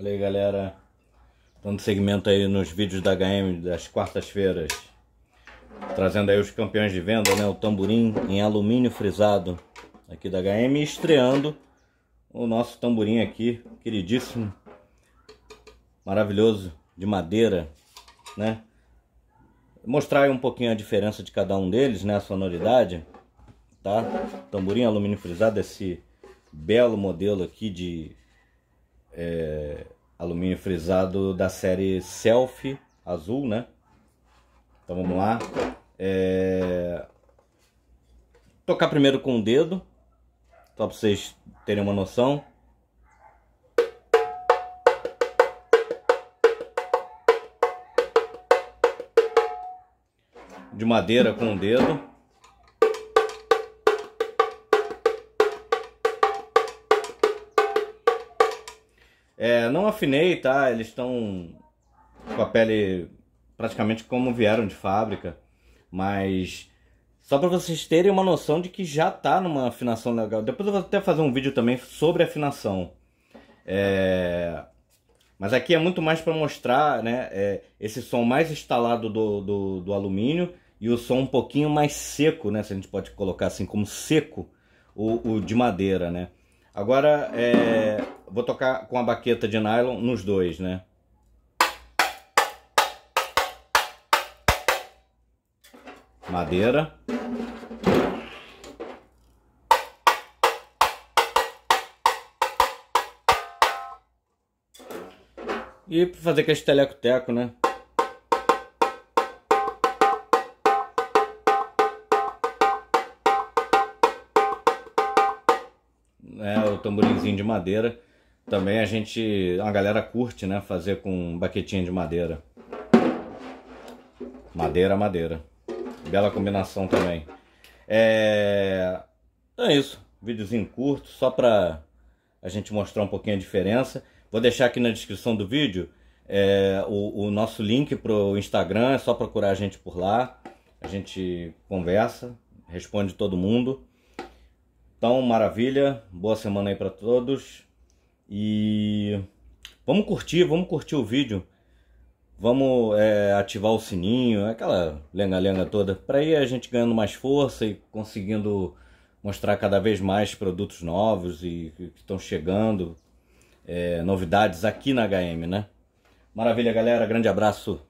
Olha aí galera, dando segmento aí nos vídeos da HM das quartas-feiras. Trazendo aí os campeões de venda, né? O tamborim em alumínio frisado aqui da HM e estreando o nosso tamborim aqui, queridíssimo, maravilhoso, de madeira, né? Mostrar aí um pouquinho a diferença de cada um deles, né? A sonoridade, tá? Tamborim alumínio frisado, esse belo modelo aqui de é, alumínio frisado da série Selfie azul, né? Então vamos lá. É... Tocar primeiro com o dedo, só para vocês terem uma noção. De madeira com o dedo. É, não afinei, tá? Eles estão com a pele praticamente como vieram de fábrica, mas só para vocês terem uma noção de que já tá numa afinação legal. Depois eu vou até fazer um vídeo também sobre afinação. É... Mas aqui é muito mais para mostrar né, é, esse som mais instalado do, do, do, alumínio e o som um pouquinho mais seco, né? Se a gente pode colocar assim como seco, o, o de madeira, né? Agora, é, vou tocar com a baqueta de nylon nos dois, né? Madeira. E fazer aquele teleco-teco, né? tamborimzinho de madeira. Também a gente, a galera curte, né? Fazer com baquetinha de madeira. Madeira, madeira. Bela combinação também. É, é isso. Videozinho curto, só pra a gente mostrar um pouquinho a diferença. Vou deixar aqui na descrição do vídeo é, o, o, nosso link pro Instagram. É só procurar a gente por lá. A gente conversa, responde todo mundo. Então, maravilha, boa semana aí para todos. E vamos curtir, vamos curtir o vídeo. Vamos é, ativar o sininho, aquela lenga-lenga toda, para ir a gente ganhando mais força e conseguindo mostrar cada vez mais produtos novos e que estão chegando, é, novidades aqui na HM, né? Maravilha, galera, grande abraço.